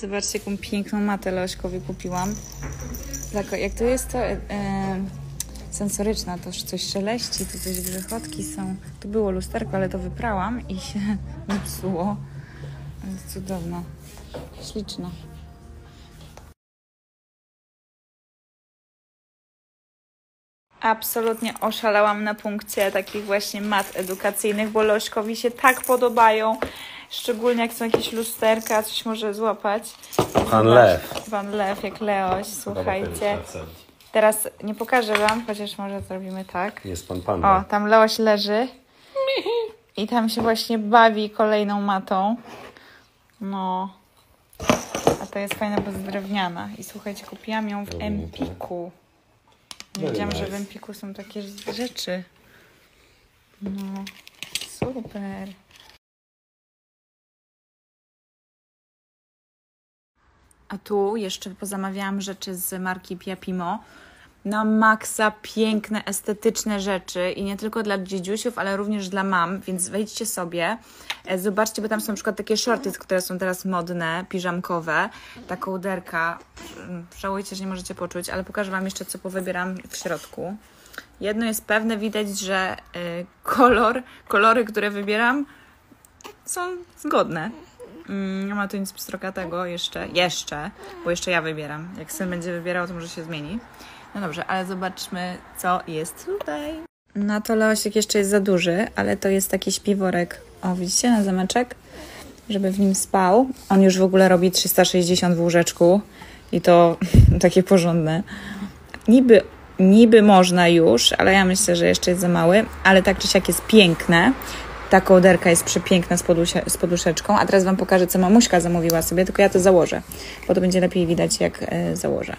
Zobaczcie, jaką piękną matę Leośkowi kupiłam. Tako- Jak to jest to e, e, sensoryczna, to coś szeleści, tu coś grzechotki są. Tu było lusterko, ale to wyprałam i się zepsuło. Jest cudowna. Śliczna. Absolutnie oszalałam na punkcie takich właśnie mat edukacyjnych, bo Leośkowi się tak podobają. Szczególnie jak są jakieś lusterka, coś może złapać. Pan Lew. Pan Lew, jak Leoś, słuchajcie. Teraz nie pokażę wam, chociaż może zrobimy tak. Jest pan O, panda. tam Leoś leży. I tam się właśnie bawi kolejną matą. No. A to jest fajna, bo jest drewniana. I słuchajcie, kupiłam ją w. Empiku. Nie wiedziałam, że w. Empiku są takie rzeczy. No, super. A tu jeszcze pozamawiałam rzeczy z marki Piapimo. Na maksa piękne, estetyczne rzeczy i nie tylko dla dziedziusiów, ale również dla mam, więc wejdźcie sobie. E, Zobaczcie, bo tam są na przykład takie shorty, które są teraz modne, piżamkowe. Ta kołderka, mm, żałujcie, że nie możecie poczuć, ale pokażę Wam jeszcze, co powybieram w środku. Jedno jest pewne, widać, że y, kolor, kolory, które wybieram są zgodne. Mm, Nie ma tu nic pstrokatego jeszcze, jeszcze, bo jeszcze ja wybieram. Jak syn będzie wybierał, to może się zmieni. No dobrze, ale zobaczmy, co jest tutaj. No to Leosiek jeszcze jest za duży, ale to jest taki śpiworek. O, widzicie, na zameczek? Żeby w nim spał. On już w ogóle robi 360 w łóżeczku i to takie porządne. Niby, niby można już, ale ja myślę, że jeszcze jest za mały, ale tak czy siak jest piękne. Ta kołderka jest przepiękna z, podusia, z poduszeczką. A teraz Wam pokażę, co mamuśka zamówiła sobie, tylko ja to założę, bo to będzie lepiej widać, jak e, założę.